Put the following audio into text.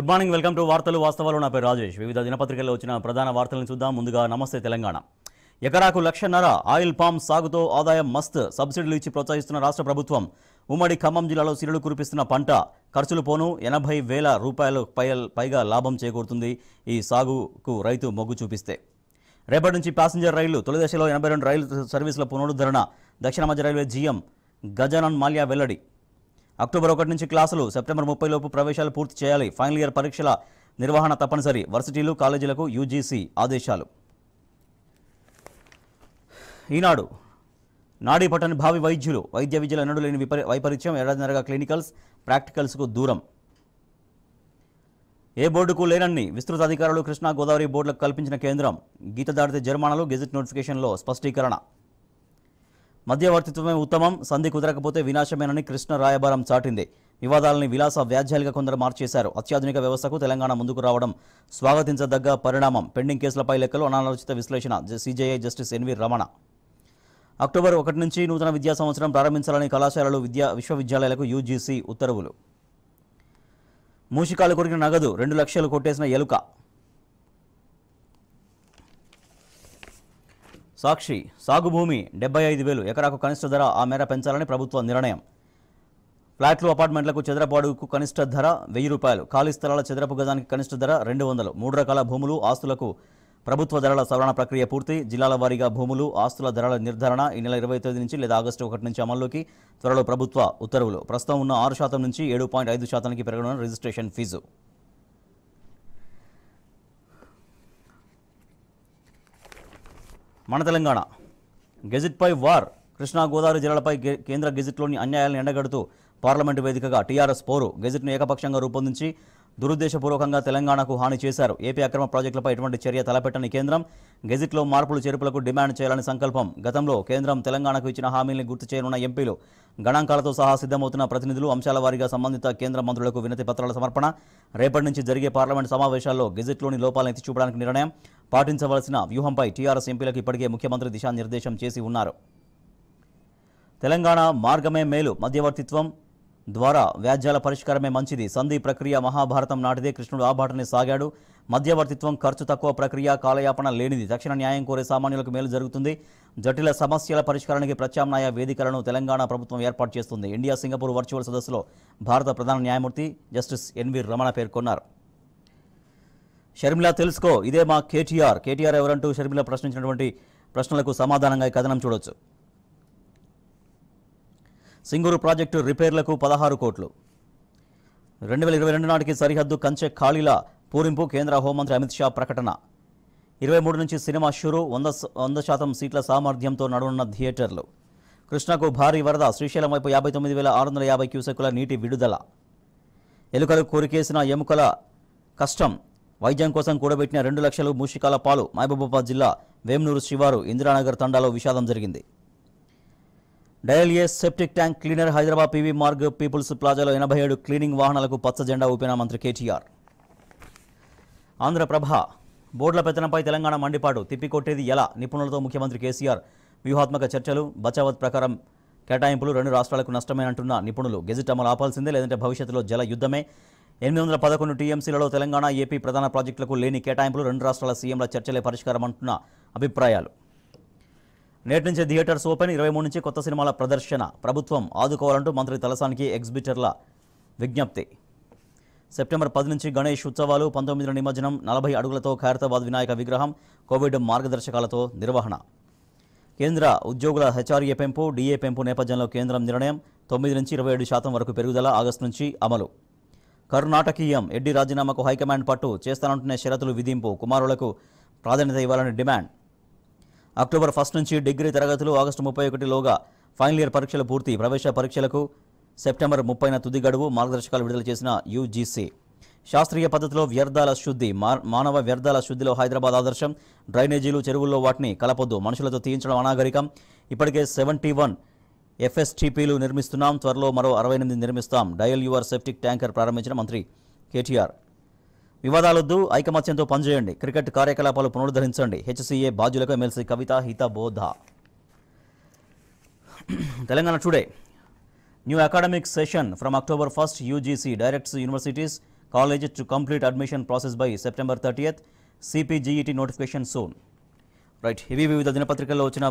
Good morning welcome to వార్తలు వాస్తవాలు నా పేరు రాజేష్. వివిధ దినపత్రికల్లో వచ్చిన ప్రధాన వార్తలను చూద్దాం. ముందుగా నమస్తే తెలంగాణ. ఎకరాకు లక్షన్నర ఆయిల్ పామ్ సాగుతో ఆదాయం మస్త్ సబ్సిడీలు ఇచ్చి ప్రోత్సహిస్తున్న రాష్ట్ర ప్రభుత్వం. ఉమ్మడి ఖమ్మం జిల్లాలో సిరులు కురిపిస్తున్న పంట ఖర్చులు పోను. ఎనభై వేల రూపాయలు పై పైగా లాభం చేకూరుతుంది ఈ సాగుకు రైతు మొగ్గు చూపిస్తే. రేపటి నుంచి ప్యాసింజర్ రైళ్ళు తొలి దశలో ఎనభై రెండు రైలు సర్వీసుల పునరుద్ధరణ. దక్షిణ మధ్య రైల్వే జీఎం గజానన్ మాల్యా వెల్లడి. అక్టోబర్ ఒకటి నుంచి క్లాసులు సెప్టెంబర్ ముప్పై లోపు ప్రవేశాలు పూర్తి చేయాలి. ఫైనల్ ఇయర్ పరీక్షల నిర్వహణ తప్పనిసరి. వర్సిటీలు కాలేజీలకు యూజీసీ ఆదేశాలు. ఈనాడు నాడీ పట్టని భావి వైద్యులు వైద్య విద్యలు ఎన్నడూ లేని వైపరీత్యం ఏడాదిన్నరగా క్లినికల్స్ ప్రాక్టికల్స్కు దూరం. ఏ బోర్డుకు లేనన్ని విస్తృత అధికారులు కృష్ణా గోదావరి బోర్డులకు కల్పించిన కేంద్రం. గీత దాటితే జరిమానాలు గెజిట్ నోటిఫికేషన్లో స్పష్టీకరణ. మధ్యవర్తిత్వమే ఉత్తమం సంధి కుదరకపోతే వినాశమేనని కృష్ణ రాయబారం చాటింది. వివాదాలని విలాస వ్యాధ్యాలుగా కొందరు మార్చేశారు. అత్యాధునిక వ్యవస్థకు తెలంగాణ ముందుకు రావడం స్వాగతించదగ్గ పరిణామం. పెండింగ్ కేసులపై లెక్కలు అనాలోచిత విశ్లేషణ. CJI justice N V Ramana. October ఒకటి నుంచి నూతన విద్యా సంవత్సరం ప్రారంభించాలని కళాశాలలు విద్యా విశ్వవిద్యాలయాలకు యూజీసీ ఉత్తర్వులు. మూషికాలు కొరికిన నగదు రెండు లక్షలు కొట్టేసిన ఎలుక. సాక్షి సాగు భూమి డెబ్బై ఐదు వేలు ఎకరాకు కనిష్ట ధర ఆ మేర పెంచాలని ప్రభుత్వ నిర్ణయం. ఫ్లాట్లు అపార్ట్మెంట్లకు చదరపు అడుగుకు కనిష్ట ధర వెయ్యి రూపాయలు. ఖాళీ స్థలాల చదరపు గజానికి కనిష్ట ధర రెండు వందలు. మూడు రకాల భూములు ఆస్తులకు ప్రభుత్వ ధరల సవరణ ప్రక్రియ పూర్తి. జిల్లాల వారీగా భూములు ఆస్తుల ధరల నిర్ధారణ ఈ నెల ఇరవై తొమ్మిది నుంచి లేదా ఆగస్టు ఒకటి నుంచి అమల్లోకి. త్వరలో ప్రభుత్వ ఉత్తర్వులు. ప్రస్తుతం ఉన్న ఆరు శాతం నుంచి ఏడు పాయింట్ ఐదు శాతానికి పెరగనున్న రిజిస్ట్రేషన్ ఫీజు. మన తెలంగాణ. గెజిట్పై వార్. కృష్ణా గోదావరి జిల్లాలపై కేంద్ర గెజిట్లోని అన్యాయాలను ఎండగడుతూ పార్లమెంటు వేదికగా టీఆర్ఎస్ పోరు. గెజిట్ను ఏకపక్షంగా రూపొందించి దురుద్దేశపూర్వకంగా తెలంగాణకు హాని చేశారు. ఏపీ అక్రమ ప్రాజెక్టులపై ఎటువంటి చర్య తలపెట్టని కేంద్రం గెజిట్లో మార్పులు చేర్పులకు డిమాండ్ చేయాలని సంకల్పం. గతంలో కేంద్రం తెలంగాణకు ఇచ్చిన హామీల్ని గుర్తు చేయనున్న ఎంపీలు. గణాంకాలతో సహా సిద్ధమవుతున్న ప్రతినిధులు అంశాల వారీగా సంబంధిత కేంద్ర మంత్రులకు వినతి పత్రాల సమర్పణ. రేపటి నుంచి జరిగే పార్లమెంట్ సమావేశాల్లో గెజిట్లోని లోపాలను ఎత్తి చూపడానికి నిర్ణయం. పాటించవలసిన వ్యూహంపై టీఆర్ఎస్ ఎంపీలకు ఇప్పటికే ముఖ్యమంత్రి దిశానిర్దేశం చేసి ఉన్నారు. తెలంగాణ మార్గమే మేలు మధ్యవర్తిత్వం ద్వారా వ్యాజ్యాల పరిష్కారమే మంచిది. సంధి ప్రక్రియ మహాభారతం నాటిదే కృష్ణుడు ఆ బాటనే సాగాడు. మధ్యవర్తిత్వం ఖర్చు తక్కువ ప్రక్రియ కాలయాపన లేనిది. తక్షణ న్యాయం కోరే సామాన్యులకు మేలు జరుగుతుంది. జటిల సమస్యల పరిష్కారానికి ప్రత్యామ్నాయ వేదికలను తెలంగాణ ప్రభుత్వం ఏర్పాటు చేస్తుంది. ఇండియా సింగపూర్ వర్చువల్ సదస్సులో భారత ప్రధాన న్యాయమూర్తి జస్టిస్ ఎన్వి రమణ పేర్కొన్నారు. షర్మిల తెలుసుకో. ఇదే మా కేటీఆర్. కేటీఆర్ ఎవరంటూ షర్మిల ప్రశ్నించినటువంటి ప్రశ్నలకు సమాధానంగా కథనం చూడొచ్చు. సింగూరు ప్రాజెక్టు రిపేర్లకు పదహారు కోట్లు. రెండు వేల ఇరవై రెండు నాటికి సరిహద్దు కంచె ఖాళీల పూరింపు కేంద్ర హోంమంత్రి అమిత్ షా ప్రకటన. ఇరవై మూడు నుంచి సినిమా షురు వంద వంద శాతం సీట్ల సామర్థ్యంతో నడవనున్న థియేటర్లు. కృష్ణకు భారీ వరద శ్రీశైలం వైపు యాభై తొమ్మిది వేల ఆరు వందల యాభై క్యూసెక్కుల నీటి విడుదల. ఎలుకలు కొరికేసిన ఎముకల కష్టం వైద్యం కోసం కూడబెట్టిన రెండు లక్షలు మూషికాల పాలు మహబూబాబాద్ జిల్లా వేమ్నూరు శివారు ఇందిరానగర్ తండాలో విషాదం జరిగింది. Dial a septic tank cleaner Hyderabad P V Marg people's ప్లాజాలో ఎనభై ఏడు క్లీనింగ్ వాహనాలకు పచ్చ జెండా ఊపిన మంత్రి కేటీఆర్. ఆంధ్రప్రభ బోర్డుల పెత్తనంపై తెలంగాణ మండిపాటు తిప్పికొట్టేది ఎలా? నిపుణులతో ముఖ్యమంత్రి కేసీఆర్ వ్యూహాత్మక చర్చలు బచావత్ ప్రకారం కేటాయింపులు రెండు రాష్ట్రాలకు నష్టమేనంటున్న నిపుణులు. గెజిట్ అమలు ఆపాల్సిందే లేదంటే భవిష్యత్తులో జల యుద్ధమే? ఎనిమిది వందల పదకొండు టీఎంసీలలో తెలంగాణ ఏపీ ప్రధాన ప్రాజెక్టులకు లేని కేటాయింపులు రెండు రాష్ట్రాల సీఎంల చర్చలే పరిష్కారం అంటున్న అభిప్రాయాలు. నేటి నుంచి థియేటర్స్ ఓపెన్ ఇరవై మూడు నుంచి కొత్త సినిమాల ప్రదర్శన. ప్రభుత్వం ఆదుకోవాలంటూ మంత్రి తలసానికి ఎగ్జిబిటర్ల విజ్ఞప్తి. సెప్టెంబర్ పది నుంచి గణేష్ ఉత్సవాలు పంతొమ్మిదిన నిమజ్జనం నలభై అడుగులతో ఖైరతాబాద్ వినాయక విగ్రహం కోవిడ్ మార్గదర్శకాలతో నిర్వహణ. కేంద్ర ఉద్యోగుల హెచ్ఆర్ఏ పెంపు డిఏ పెంపు నేపథ్యంలో కేంద్రం నిర్ణయం. తొమ్మిది నుంచి ఇరవై ఏడు శాతం వరకు పెరుగుదల ఆగస్టు నుంచి అమలు. కర్ణాటకీయం ఎడ్డి రాజీనామాకు హైకమాండ్ పట్టు చేస్తానంటున్న షరతులు విధింపు. కుమారులకు ప్రాధాన్యత ఇవ్వాలని డిమాండ్. అక్టోబర్ ఫస్ట్ నుంచి డిగ్రీ తరగతులు ఆగస్టు ముప్పై ఒకటిలోగా ఫైనల్ ఇయర్ పరీక్షలు పూర్తి. ప్రవేశ పరీక్షలకు సెప్టెంబర్ ముప్పైన తుది గడువు మార్గదర్శకాలు విడుదల చేసిన యూజీసీ. శాస్త్రీయ పద్ధతిలో వ్యర్థాల శుద్ధి మా- మానవ వ్యర్థాల శుద్ధిలో హైదరాబాద్ ఆదర్శం. డ్రైనేజీలు చెరువుల్లో వాటిని కలపొద్దు మనుషులతో తీయించడం అనాగరికం. ఇప్పటికే సెవెంటీ వన్ ఎఫ్ఎస్టీపీలు నిర్మిస్తున్నాం. త్వరలో మరో అరవై ఎనిమిది నిర్మిస్తాం. డయల్ యువర్ సెప్టిక్ ట్యాంకర్ ప్రారంభించిన మంత్రి కేటీఆర్. వివాదాలొద్దు. ఐకమత్యంతో పనిచేయండి. క్రికెట్ కార్యకలాపాలు పునరుద్ధరించండి. హెచ్సీఏ బాధ్యులకు ఎమ్మెల్సీ కవిత హితబోధ. Telangana today. New academic session from October first UGC directs universities college to complete admission process by September thirtieth CPGET notification soon. Right. ఇవి వివిధ దినపత్రికల్లో వచ్చిన